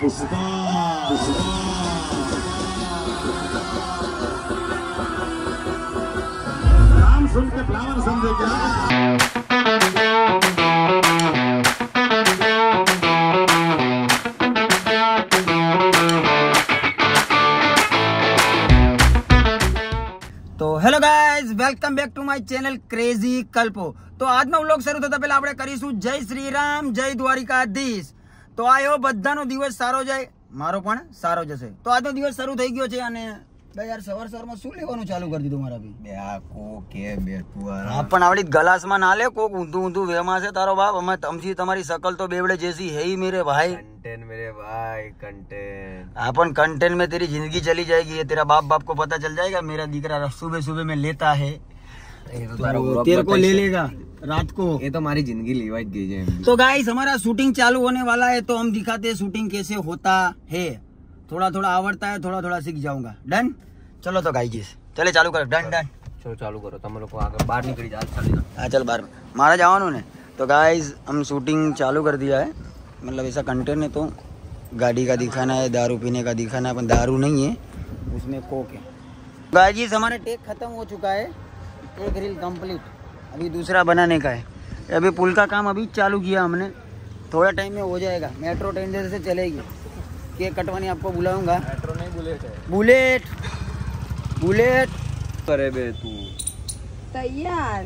पुष्पा सुन के फ्लावर समझे क्या? માય ચેનલ ક્રેઝી કલ્પો તો આજનો વ્લોગ શરૂ થતા પહેલા આપણે કરીશું જય શ્રી રામ જય દ્વારિકાધીશ તો આયો બધાનો દિવસ સારો જાય મારો પણ સારો જશે તો આજનો દિવસ શરૂ થઈ ગયો છે અને બે યાર સવાર સવારમાં શું લેવાનું ચાલુ કરી દીધું મારા ભાઈ બે આ કો કે બે તું હા પણ આવડી ગલાસમાં ના લે કોક ઊંધું ઊંધું વેમાં છે તારો બાપ અમે તમથી તમારી શકલ તો બેવડે જેસી है ही मेरे भाई कंटेंट मेरे भाई कंटेंट अपन कंटेंट में तेरी जिंदगी चली जाएगी ये तेरा बाप बाप को पता चल जाएगा मेरा दीकरा सुबह सुबह में लेता है तो, तो तेरे को ले लेगा रात को। ये तो हमारी ज़िंदगी लिवाई गई है तो गाइस हमारा शूटिंग चालू होने वाला है तो हम दिखाते हैं शूटिंग कैसे होता है। थोड़ा थोड़ा आवड़ता है थोड़ा थोड़ा सीख जाऊँगा। डन चलो तो गाइस चले चालू करो। डन डन चलो चालू करो तो तुम लोग को आगे बाहर निकल जा हाँ, चल। बाहर। मारा जाओ उन्होंने। तो गाइस हम शूटिंग चालू कर दिया है। मतलब ऐसा कंटेंट है तो गाड़ी का दिखाना है दारू पीने का दिखाना है अपन दारू नहीं है। उसमें कोक है। गाइस हमारा टेक खत्म हो चुका है। एक रील कंप्लीट अभी दूसरा बनाने का है अभी पुल का काम अभी चालू किया हमने थोड़ा टाइम में हो जाएगा मेट्रो ट्रेन जैसे चलेगी केक कटवाने आपको बुलाऊंगा મેટ્રો નહીં બોલે છે बुलेट बुलेट કરે બે તું તૈયાર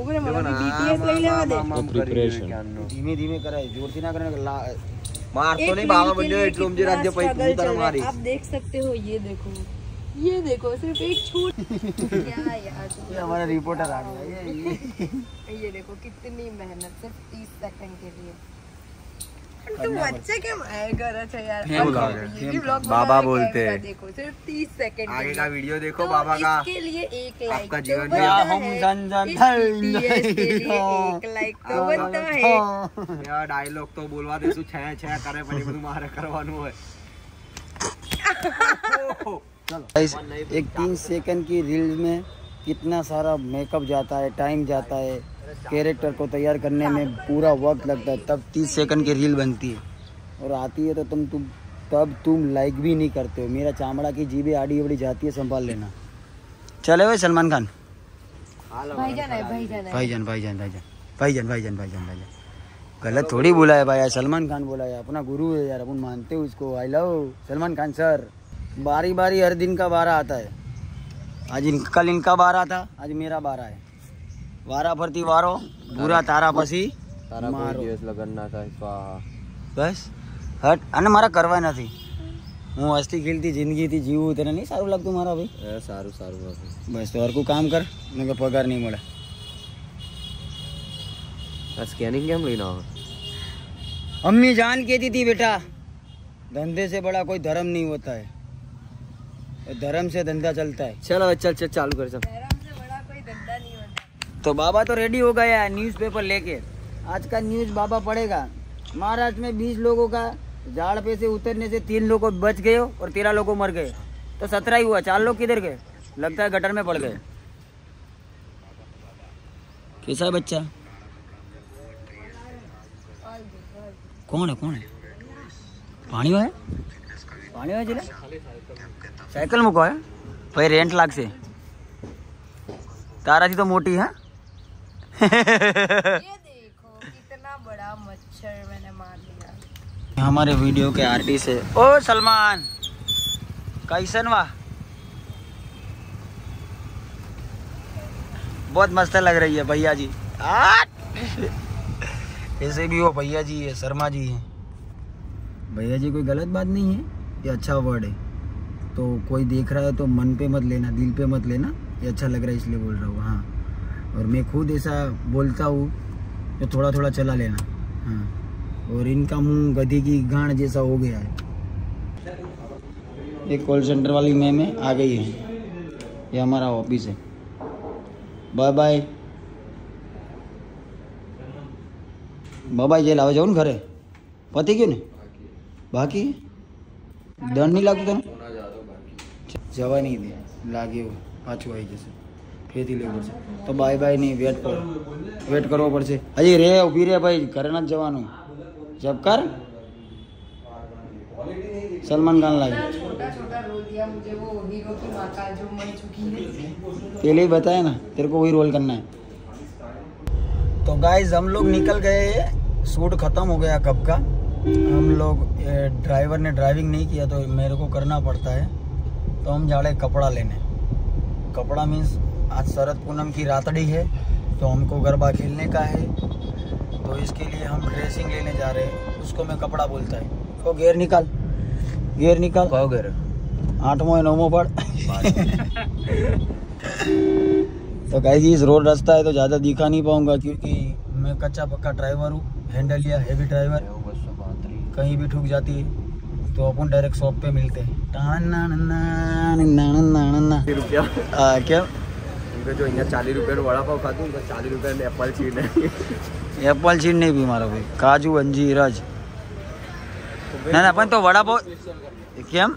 ઉગરે મને બીટીએસ લઈ લેવા દે धीमे धीमे कराए जोर से ना करने ला- મારતો एक નહીં બાબા रील के બન્યો लिए એટલું સમજી कितना રાખજે પછી struggle તું તારા चल रहा है। મારીશ आप देख सकते हो ये देखो सिर्फ़ एक छूट। ये हमारा रिपोर्टर आ गया ये ये। देखो कितनी मेहनत सिर्फ़ तीस सेकंड के लिए। तो बच्चे के गरज है बाबा बोलते हैं। देखो सिर्फ़ तीस सेकंड आगे का वीडियो देखो तो बाबा का। इसके लिए एक लाइक आपका तो जीवन में हम जन जन एक लाइक तो बनता है। यार डायलॉग तो बोलवा दे सु छह छह करे पड़ी तुम्हारे करवानो है। गाइस, एक तीन सेकंड की रील में कितना सारा मेकअप जाता है टाइम जाता है कैरेक्टर को तैयार करने में पूरा वक्त लगता है तब तीस सेकंड की रील बनती है। और आती है तो तुम तुम तब तुम लाइक भी नहीं करते हो। मेरा चामड़ा की जीबे आड़ी अड़ी जाती है संभाल लेना। चले हुए सलमान खान। भाईजान है भाईजान है। भाईजान भाईजान भाईजान। भाईजान भाईजान भाईजान भाईजान। गलत थोड़ी बोला है भाई यार सलमान खान बोला है। अपना गुरु है यार अपन मानते हो उसको I love Salman Khan sir बारी बारी हर दिन का बारह आता है आज इन, कल इनका बारह था आज मेरा बारह है वारा फरती वारो पूरा तारा पसी તારા કોઈ મારો. દિવસ લગન ના થાય સ્વાહા બસ હટ અને મારા કરવા નથી હું હસતી ખેલતી જિંદગીથી જીવું તને નહીં સારું લાગતું મારા ભાઈ એ સારું સારું બાપુ બસ તો હરકું કામ કર નકર પગાર નહીં મળે આ સ્કેનિંગ કેમ લઈને આવે अम्मी जान कहती थी बेटा धंधे से बड़ा कोई धर्म नहीं होता है और धर्म से धंधा चलता है। चलो चल चल चालू कर सब तो बाबा तो रेडी हो गया है न्यूज़पेपर लेके। आज का न्यूज़ बाबा पढ़ेगा। महाराष्ट्र में बीस लोगों का झाड़ पे से उतरने से तीन लोग बच गए और तेरह लोगों मर गए। तो सत्रह ही हुआ चार लोग किधर गए? लगता है गटर में पड़ गए। कैसा है बच्चा? कौन है कौन है? पानी है पानी है जिला? સાયકલ મૂકો હે ભાઈ રેન્ટ લાગશે તારાથી તો મોટી હે ये देखो कितना बड़ा मच्छर मैंने मार दिया हमारे वीडियो के आर्टिस्ट है ओ सलमान कैसन वाह बहुत मस्त लग रही है भैया जी आठ! ऐसे भी वो भैया जी है शर्मा जी है भैया जी कोई गलत बात नहीं है ये अच्छा वर्ड है तो कोई देख रहा है तो मन पे मत लेना दिल पे मत लेना ये अच्छा लग रहा है इसलिए बोल रहा हूँ हाँ और मैं खुद ऐसा बोलता हूँ तो थोड़ा थोड़ा चला लेना हाँ और इनका मुंह गधी की गांड जैसा हो गया है एक कॉल सेंटर वाली मैम है आ गई है ये हमारा ऑफिस है બાય બાય બાબાઈ જેલ આવે જાઉં ને ઘરે પતી ગયું ને બાકી દંડ નહીં લાગતું તને જવા નહીં દે લાગે એવું પાછું આવી જશે ફેથી લેવું પડશે તો બાય બાય નહીં વેટ કરો વેટ કરવો પડશે હજી રે ઊભી રે ભાઈ ઘરે નથી જવાનું જબ કર सलमान खान लाए इतना छोटा छोटा रोल दिया मुझे वो हीरो की माँ का जो मर चुकी है पहले ही बताया ना तेरे को वही रोल करना है तो गाइज हम लोग निकल गए शूट खत्म हो गया कब का हम लोग ये ड्राइवर ने ड्राइविंग नहीं किया तो मेरे को करना पड़ता है तो हम जा रहे कपड़ा लेने। कपड़ा मीन्स आज शरद पूनम की रातड़ी है तो हमको गरबा खेलने का है। तो इसके लिए हम ड्रेसिंग लेने जा रहे हैं। उसको मैं कपड़ा बोलता है। तो गेयर निकाल। गेयर निकाल। पाओ घर आठमो है नौमो पढ़। तो गाइस इस रोड रास्ता है तो ज़्यादा दिखा नहीं पाऊँगा क्योंकि मैं कच्चा पक्का ड्राइवर हूँ हैंडल या हैवी ड्राइवर कहीं भी ठुक जाती है। तो अपन डायरेक्ट शॉप पे मिलते हैं क्या उनका जो यहाँ चालीस रुपये वड़ा पाव खाते उनका चालीस रुपये एप्पल चीन है एप्पल चीन नहीं भी हमारा भाई काजू अंजीराज ना ना अपन तो वड़ा पाव क्या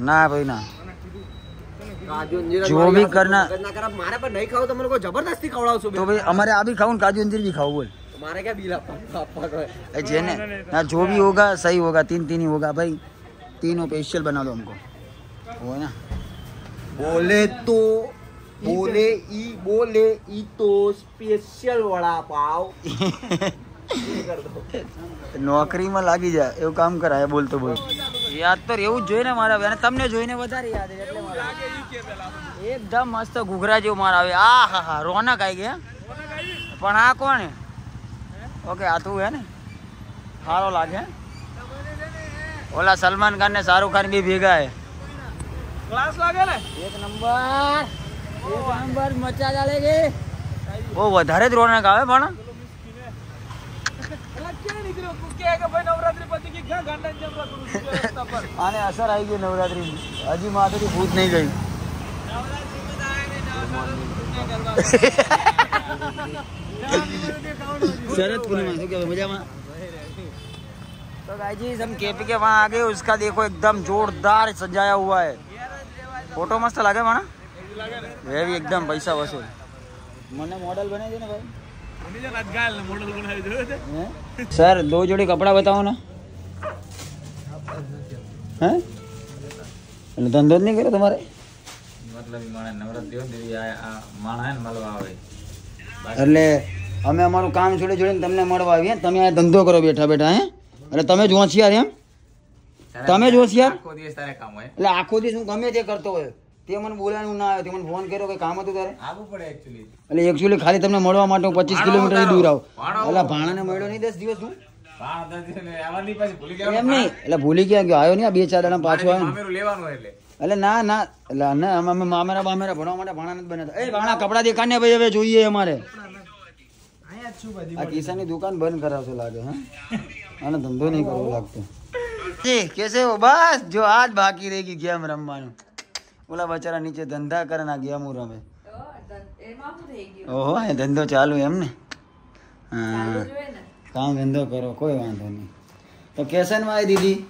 ना भाई ना जो भी करना, करना, करना, करना मारे पर नहीं खाओ तो मेरे को ज़बरदस्ती खवड़ाओ तो भाई हमारे अभी खाओ काजू अंजीर भी खाओ बोल મારે ક્યાં બિલ આપવા આપવા કહે ए, जेने ना जो भी होगा सही होगा तीन तीन ही होगा भाई तीनों स्पेशल बना दो हमको वो है ना બોલે તો બોલે ઈ બોલે ઈ તો સ્પેશિયલ વડાપાવ નોકરીમાં લાગી જાય એવું કામ કરાય બોલતો બોલ યાદ તો રહેવું જ જોઈએ ને મારા અને તમને જોઈને વધારે યાદ રહે એટલે મારા એકદમ મસ્ત ઘૂઘરા જેવું મારા આવે આ હા હા રોનક આવી ગયા પણ આ કોણ હે ઓકે આ તું હે ને સારો લાગે હે? ઓલા સલમાન ખાન ને શાહરુખ ખાન બી ભેગા હે એક નંબર એક નંબર મચા ચાલે કે બહુ વધારે જ રોનક આવે પણ આને અસર આવી ગઈ નવરાત્રી હજી માથેથી ભૂત નહીં ગઈ शरद पूर्णिमा શું કહેવાય મજામાં तो गाइस हम केपी के वहाँ आ गए उसका देखो एकदम जोरदार सजाया हुआ है फोटो मस्त लागे माना ये भी एकदम पैसा वसूल મને મોડલ બનાવી દે ને ભાઈ હે? સર દો જોડી કપડા બતાવો ને હે એટલે ધંધો જ નહીં કર્યો તમારે એટલે અમે અમારું કામ છોડી છોડીને તમને મળવા આવીએ. તમે આ ધંધો કરો બેઠા બેઠા હે? એટલે તમે જ હોશિયાર એમ? તમે જ હોશિયાર? એટલે આખો દિવસ હું ગમે તે કરતો હોય. તે મને બોલાવાનું ના આવ્યો તે મને ફોન કર્યો કે કામ હતું તારે? એટલે એકચ્યુઅલી ખાલી તમને મળવા માટે હું પચીસ કિલોમીટર દૂર આવું. એટલે ભાણાને મળ્યો નહીં દસ દિવસ હું? એમ નહીં. એટલે ભૂલી ગયા ગયો. આવ્યો નહીં બે ચાર દાડા પાછો આવ્યો લેવાનું એટલે. ના ના. એટલે ના અમે મામેરા બામેરા ભણવા માટે ભાણા નથી બનાવતા એ ભાણા, કપડા દેખાને ભાઈ હવે જોઈએ અમારે. આ કિસાની દુકાન બંધ કરાવશો લાગે, હા? આને ધંધો નહીં કરવો લાગતો. જી કેસે હો? બસ, જો આજ બાકી રહી ગઈ ગેમ રમવાનું. ઓલા બચારા નીચે ધંધા કરે ના ગેમ રમે. ઓહો એ ધંધો ચાલુ એમ ને? હા. ને કામ ધંધો કરો, કોઈ વાંધો નહીં. તો કેસનમાં આવી દીદી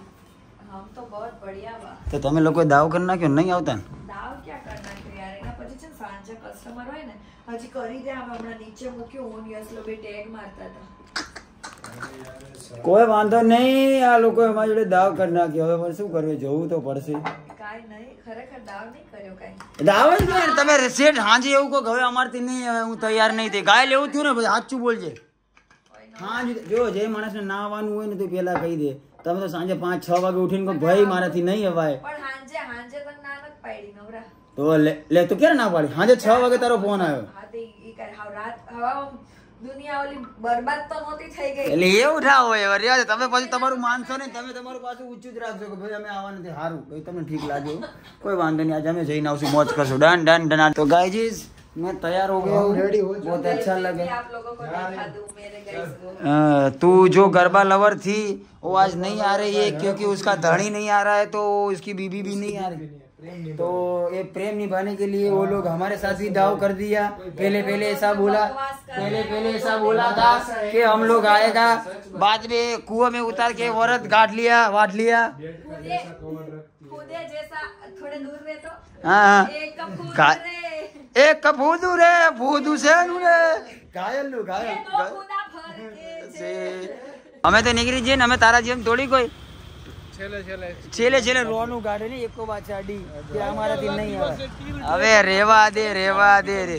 તો બહુત બઢિયા બા તો તમે લોકો દાવ કરી નાખ્યો? નહીં આવતા ને? દાવ ક્યાં કરના છે યાર? એના પછી છે ને સાંજે કસ્ટમર હોય ને હજી કરી દે આમ હમણાં નીચે મૂક્યું હું ને યસલો બે ટેગ મારતા હતા. કોઈ વાંધો નહીં આ લોકો અમારી જોડે દાવ કરી નાખ્યો. હવે શું કરવું જોવું તો પડશે. કાંઈ નહીં ખરેખર દાવ જ નહીં તમે શેઠ હાંજે એવું કહો હવે અમારથી નહીં હવે હું તૈયાર નહીં થઈ. ગાય એવું થયું ને પછી સાચું બોલજે. હા જો જે માણસને ના આવવાનું હોય ને તો પેલા કહી દે. તમે તો સાંજે પાંચ છ વાગે ઉઠીને કહો ભાઈ મારાથી નહીં અવાય. પણ હાંજે હાંજે તને ના નથી પાડી નવરા. તો લે લે તો ક્યારે ના પાડી? સાંજે છ વાગે તારો ફોન આવ્યો. દુનિયા ઓલી બરબાદ તો નહોતી થઈ ગઈ. એટલે એવું ના હોય હવે છે. તમે પછી તમારું માનશો નહીં તમે તમારું પાછું ઊંચું જ રાખશો કે ભાઈ અમે આવવા નથી. સારું ભાઈ તમને ઠીક લાગ્યું કોઈ વાંધો નહીં આજે અમે જઈને આવશું મોજ કરશું. Done done done. તો ગાઈજીસ मैं तैयार हो गया हूँ बहुत अच्छा लगा। आप लोगों को देखा दूँ मेरे गाइस को। तू जो गरबा लवर थी वो आज नहीं आ रही है क्योंकि उसका धड़ी नहीं आ रहा है तो इसकी बीबी भी नहीं आ रही। तो ये प्रेम निभाने के लिए वो लोग हमारे साथ भी दाव कर दिया। पहले पहले ऐसा बोला पहले पहले ऐसा बोला था कि हम लोग आएगा। बाद में कुएँ में उतार के औरत गाट लिया वाट लिया। जैसा थोड़े दूर रहे तो। हाँ। એ કફૂદુ રે ફૂદુ છે નું રે ઘાયલનું ઘાયલ અમે તો નીકળી જઈએ ને અમે તારા જેમ થોડી કોઈ. છેલ્લે છેલ્લે. રોનું કાઢે ને એકો પાછા ચાડી કે અમારાથી નહીં આવે. હવે રેવા દે રેવા દે રે.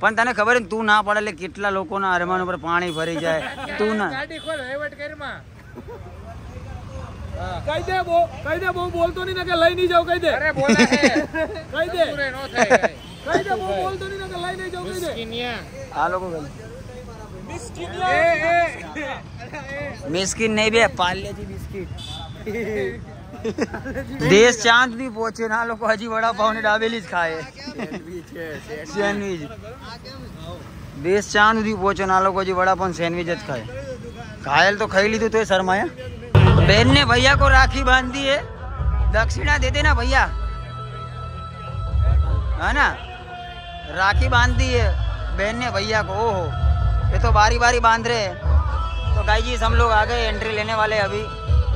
પણ તને ખબર તું ના પડે એટલે કેટલા લોકોના અરમાન ઉપર પાણી ભરી જાય. તું ના કહી દે બો કહી દે બહુ બોલતો નહીં ને કે લઈ નહીં જાવ કહી દે અરે બોલા હે કહી દે નો થાય કહી દે બહુ બોલતો નહીં ને કે લઈ નહીં જાવ કહી દે આ લોકો મિસ્કિન નહીં બે પાર્લેજી બિસ્કિટ દેશ ચાંદ બી પહોંચે ને આ લોકો હજી વડાપાવ ને ડાબેલી જ ખાય સેન્ડવિચ દેશ ચાંદ સુધી પહોંચે ને આ લોકો હજી વડાપાવ ને સેન્ડવિચ જ ખાય ઘાયલ તો ખાઈ લીધું તો શરમાયા बहन ने भैया को राखी बाँध दी है। दक्षिणा दे देना भैया। है ना? राखी बाँध दी है बहन ने भैया को, ओहो। ये तो बारी बारी बाँध रहे हैं। तो गाई जी हम लोग आ गए एंट्री लेने वाले अभी।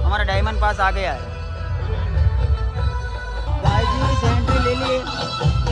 हमारा डायमंड पास आ गया है गाई जी से एंट्री ले लिए।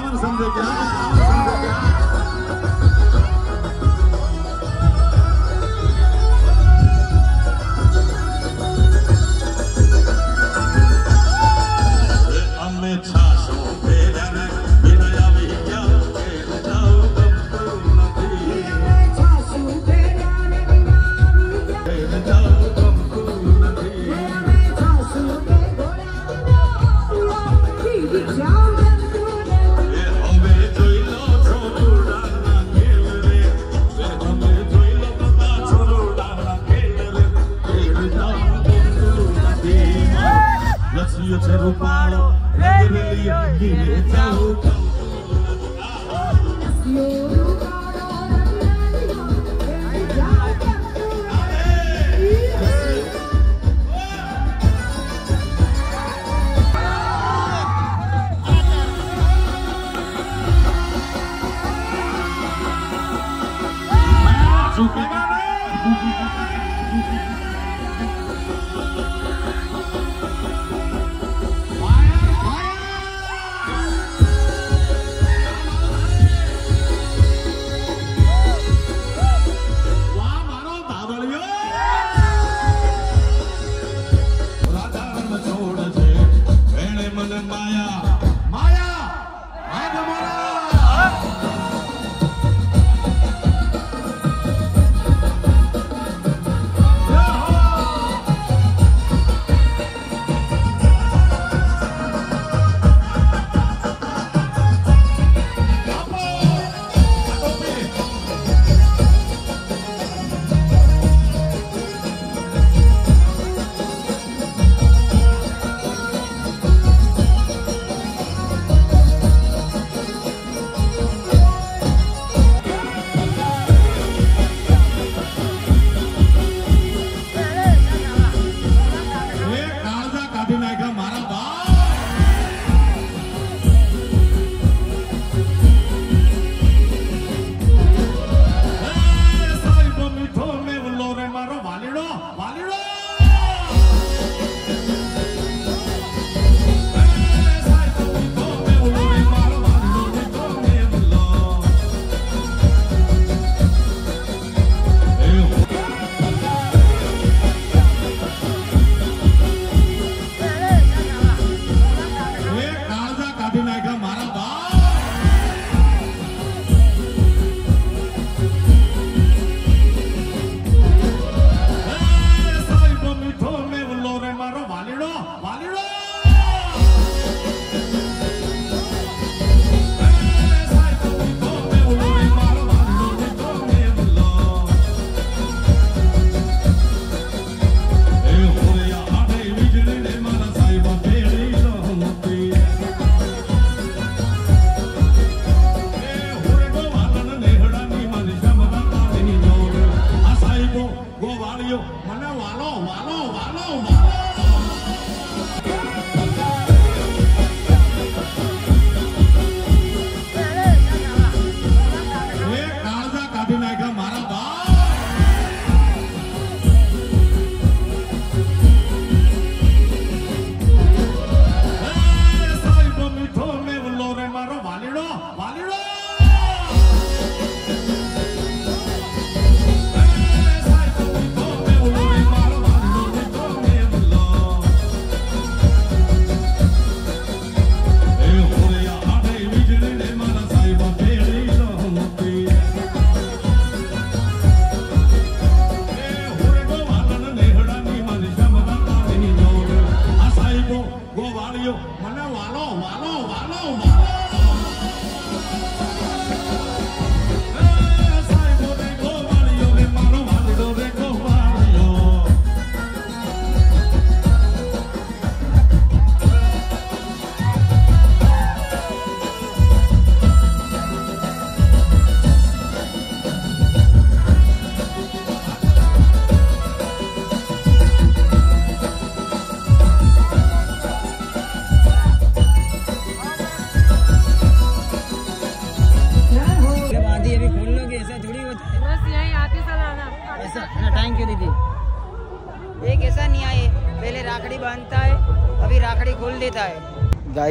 Damen und Herren, io c'è rubano, e mi.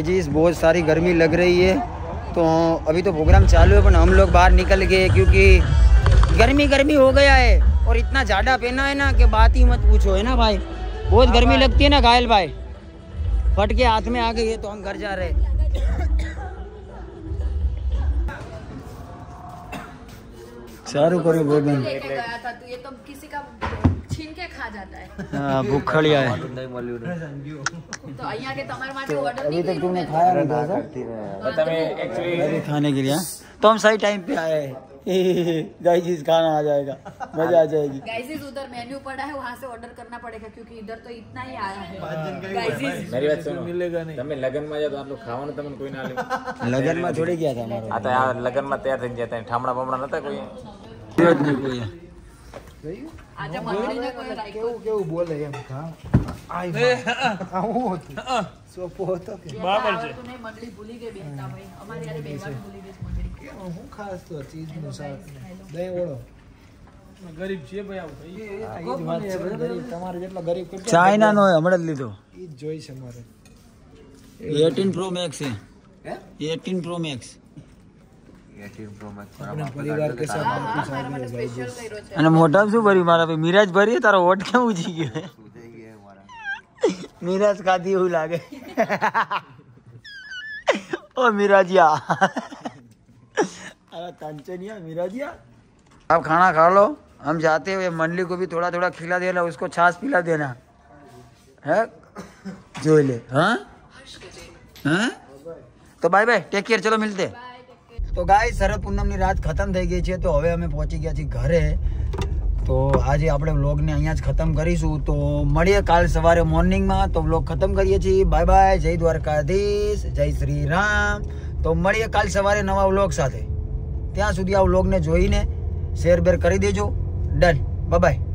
जी बहुत सारी गर्मी लग रही है। तो अभी तो प्रोग्राम चालू है पर हम लोग बाहर निकल गए क्योंकि गर्मी गर्मी हो गया है। और इतना ज़्यादा पहना है ना कि बात ही मत पूछो है ना भाई? बहुत गर्मी हाँ लगती है ना घायल भाई। फट के हाथ में आ गई है तो हम घर जा रहे हैं। चारों करो बहुत लेके गया था तो ये तो किसी का छीन के खा जाता है हाँ भूखड़िया है तो અહીંયા કે તમારા માટે ઓર્ડર अभी નહીં तक तुमने खाया नहीं था सर अभी खाने के लिए हाँ? तो हम सही टाइम पे आए हैं गाइस खाना आ जाएगा मजा आ जाएगी गाइस उधर मेन्यू पड़ा है वहाँ से ऑर्डर करना पड़ेगा क्योंकि इधर तो इतना ही आया है गाइस મારી વાત સુનો તમે લગનમાં જાઓ તો આટલું ખાવાનું તમને કોઈ ના લે लगन में थोड़ी गया था हमारा આ તો આ લગનમાં તૈયાર થઈને જતા ઠામડા બમડા નતા કોઈ કેવું શાક દહીં ઓળો તમારે ગરીબ ચાઇના નો હમણાં જ લીધો. એ જ જોઈશે મારે. એટીન પ્રો મેક્સ છે. Eighteen pro max. अपने परिवार के साथ बाकी મારા માટે સ્પેશિયલ કર્યો છે અને મોઢા શું ભર્યું મારા ભાઈ મિરાજ ભરી તારો ઓટ કેમ ઉજી ગયો મિરાજ ખાધી એવું લાગે ओ मिराजिया अरे कंचनिया मिराजिया आप खाना खा लो हम जाते हुए मंडली को भी थोड़ा थोड़ा खिला देना उसको छाछ पिला देना है जो ले हाँ हाँ તો બાય બાય ટેક કેર ચલો મિલતે તો ગાય શરદ પૂનમની રાત ખતમ થઈ ગઈ છે, તો હવે અમે પહોંચી ગયા છીએ ઘરે. તો આજે આપણે વ્લોગને અહીંયા જ ખતમ કરીશું. તો મળીએ કાલ સવારે મોર્નિંગમાં. તો વ્લોગ ખતમ કરીએ છીએ. બાય બાય જય દ્વારકાધીશ. જય શ્રી રામ. તો મળીએ કાલ સવારે નવા વ્લોગ સાથે. ત્યાં સુધી આ વ્લોગને જોઈને શેર બેર કરી દેજો. Done by